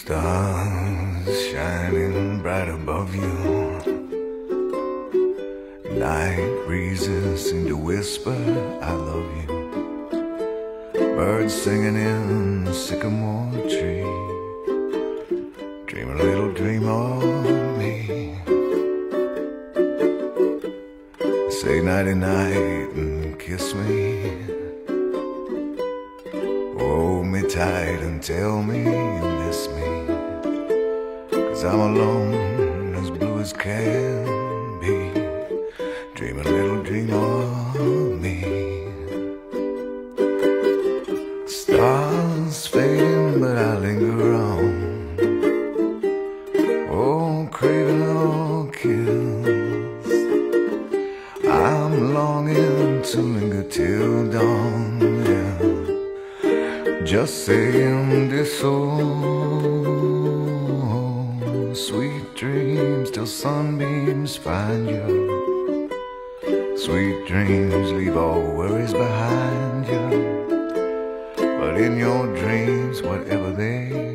Stars shining bright above you. Night breezes seem to whisper, I love you. Birds singing in the sycamore tree. Dream a little dream of me. Say nighty night and kiss me. Hold me tight and tell me miss me. Cause I'm alone, as blue as can be. Dream a little dream of me. Stars fade, but I linger on. Oh, craving a kiss. I'm longing to linger till dawn. Just saying this old sweet dreams till sunbeams find you. Sweet dreams leave all worries behind you. But in your dreams, whatever they